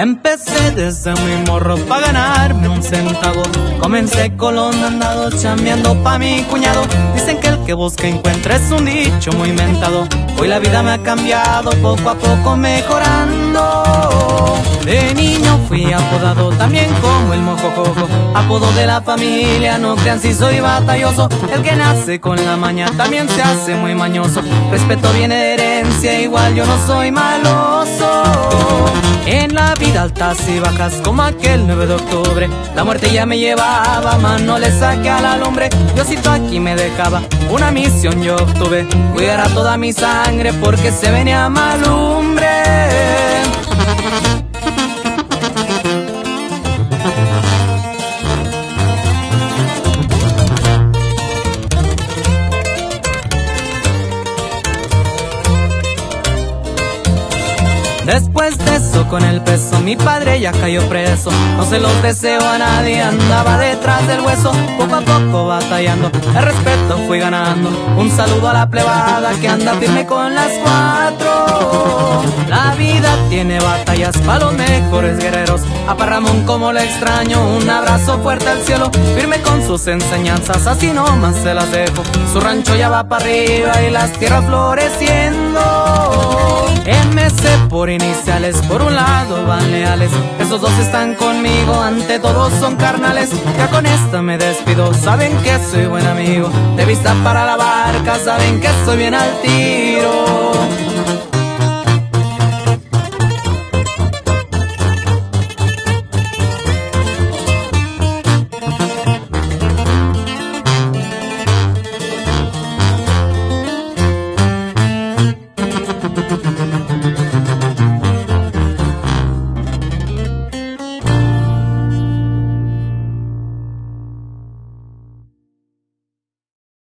Empecé desde muy morro pa' ganarme un centavo. Comencé con los mandados chambeando pa' mi cuñado. Dicen que el que busca encuentra es un dicho muy inventado. Hoy la vida me ha cambiado poco a poco mejorando. Fui apodado también como el mojojojo. Apodo de la familia, no crean si soy batalloso. El que nace con la maña también se hace muy mañoso. Respeto de herencia, igual yo no soy maloso. En la vida altas y bajas como aquel 9 de octubre La muerte ya me llevaba, mano le saqué a la lumbre Diosito aquí me dejaba, una misión yo obtuve Cuidar a toda mi sangre porque se venía malumbre Después de eso con el peso mi padre ya cayó preso. No se los deseo a nadie, andaba detrás del hueso Poco a poco batallando, el respeto fui ganando. Un saludo a la plebada que anda firme con las cuatro. La vida tiene batallas para los mejores guerreros. A Parramón como lo extraño, un abrazo fuerte al cielo. Firme con sus enseñanzas, así nomás se las dejo. Su rancho ya va para arriba y las tierras floreciendo por iniciales, por un lado van leales. Esos dos están conmigo, ante todos son carnales. Ya con esta me despido, saben que soy buen amigo. De vista para la barca, saben que soy bien al tiro.